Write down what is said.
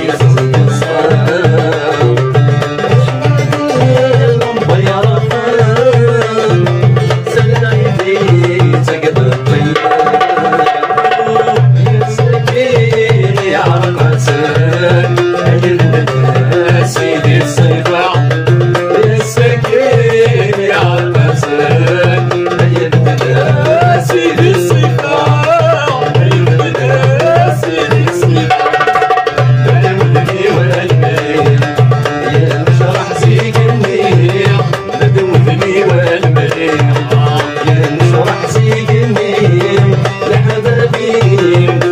Gracias. lindo.